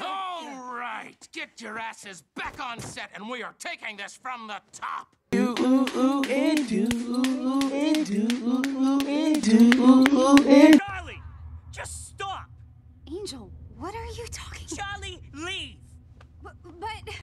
All right, get your asses back on set, and we are taking this from the top. Charlie, just stop. Angel, what are you talking Charlie, leave. But, but